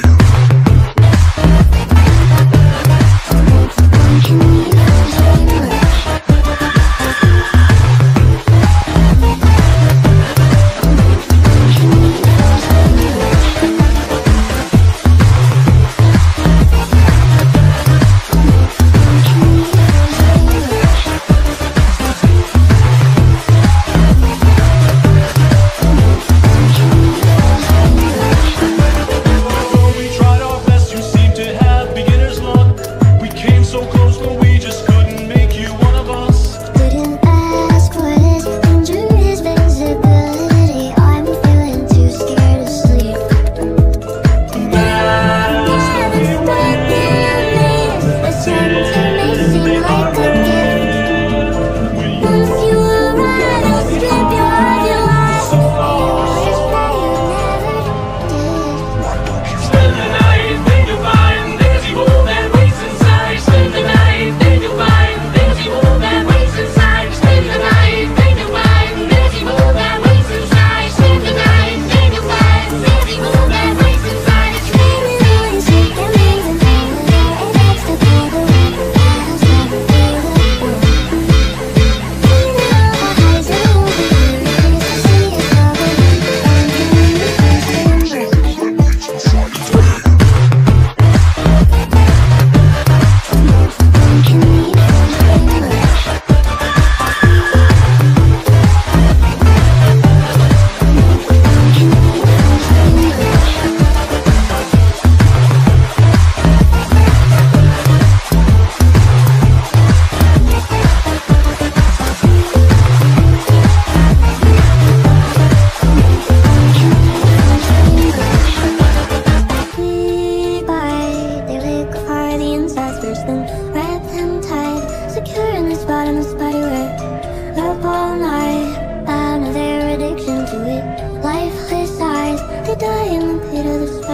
Hello. in this body lit Up all night. I'm their addiction to it. Lifeless eyes They die in the pit of the